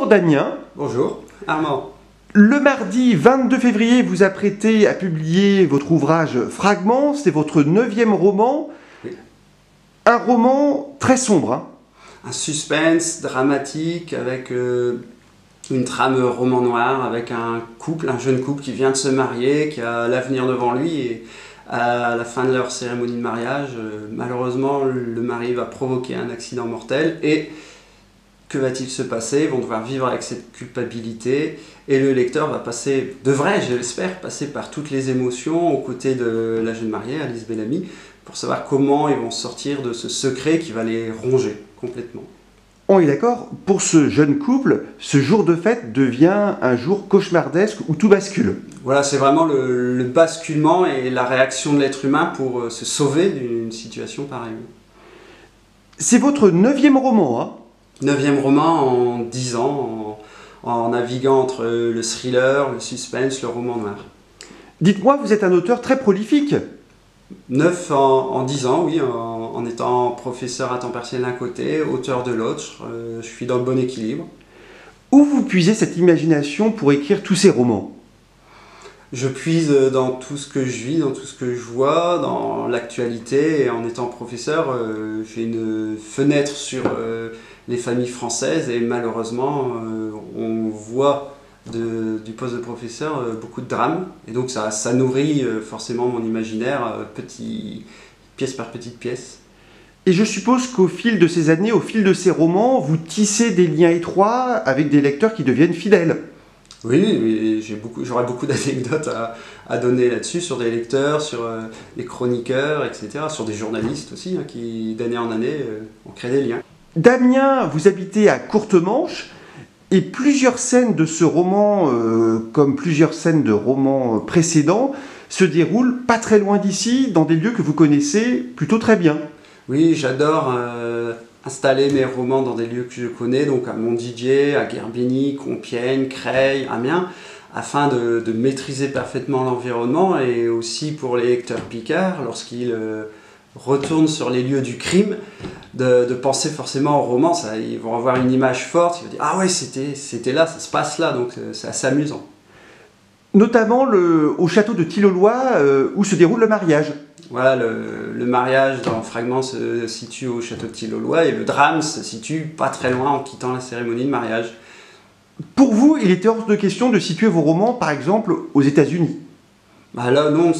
Bonjour Damien. Bonjour Armand. Le mardi 22 février, vous apprêtez à publier votre ouvrage Fragments, c'est votre neuvième roman. Oui. Un roman très sombre. hein. Un suspense dramatique avec euh, une trame roman noir, avec un couple, un jeune couple qui vient de se marier, qui a l'avenir devant lui et à la fin de leur cérémonie de mariage, euh, malheureusement, le mari va provoquer un accident mortel et que va-t-il se passer Ils vont devoir vivre avec cette culpabilité et le lecteur va passer, devrait, je l'espère, passer par toutes les émotions aux côtés de la jeune mariée, Alice Bellamy, pour savoir comment ils vont sortir de ce secret qui va les ronger complètement. On est d'accord, pour ce jeune couple, ce jour de fête devient un jour cauchemardesque où tout bascule. Voilà, c'est vraiment le, le basculement et la réaction de l'être humain pour euh, se sauver d'une situation pareille. C'est votre neuvième roman, hein Neuvième roman en 10 ans, en, en naviguant entre le thriller, le suspense, le roman noir. Dites-moi, vous êtes un auteur très prolifique. Neuf en, en 10 ans, oui, en, en étant professeur à temps partiel d'un côté, auteur de l'autre, euh, je suis dans le bon équilibre. Où vous puisez cette imagination pour écrire tous ces romans? Je puise dans tout ce que je vis, dans tout ce que je vois, dans l'actualité, et en étant professeur, euh, j'ai une fenêtre sur euh, les familles françaises, et malheureusement, euh, on voit du poste de professeur beaucoup de drames, et donc ça, ça nourrit forcément mon imaginaire, petit, pièce par petite pièce. Et je suppose qu'au fil de ces années, au fil de ces romans, vous tissez des liens étroits avec des lecteurs qui deviennent fidèles. Oui, j'ai beaucoup, j'aurais beaucoup d'anecdotes à, à donner là-dessus, sur des lecteurs, sur euh, des chroniqueurs, etc., sur des journalistes aussi, hein, qui d'année en année euh, ont créé des liens. Damien, vous habitez à Courtemanche, et plusieurs scènes de ce roman, euh, comme plusieurs scènes de romans précédents, se déroulent pas très loin d'ici, dans des lieux que vous connaissez plutôt très bien. Oui, j'adore installer mes romans dans des lieux que je connais, donc à Montdidier, à Gerbigny, Compiègne, Creil, Amiens, afin de, maîtriser parfaitement l'environnement et aussi pour les lecteurs picards, lorsqu'ils euh, retournent sur les lieux du crime, de, penser forcément au roman. Ça, ils vont avoir une image forte, ils vont dire Ah ouais, c'était là, ça se passe là, donc euh, c'est assez amusant. Notamment au château de Tillolois, euh, où se déroule le mariage. Voilà, le, le mariage dans Fragment se situe au château de Tillolois et le drame se situe pas très loin en quittant la cérémonie de mariage. Pour vous, il était hors de question de situer vos romans, par exemple, aux États-Unis. Bah là, non,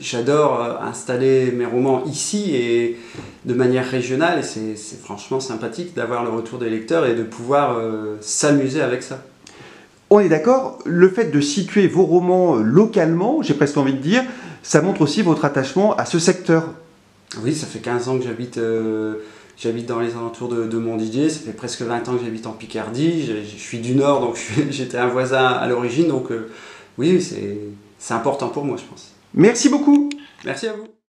j'adore euh, installer mes romans ici et de manière régionale et c'est, franchement sympathique d'avoir le retour des lecteurs et de pouvoir euh, s'amuser avec ça. On est d'accord, le fait de situer vos romans localement, j'ai presque envie de dire, ça montre aussi votre attachement à ce secteur. Oui, ça fait 15 ans que j'habite, euh, j'habite dans les alentours de, de Montdidier, ça fait presque 20 ans que j'habite en Picardie, je, je suis du Nord, donc j'étais un voisin à l'origine, donc euh, oui, c'est important pour moi, je pense. Merci beaucoup Merci à vous.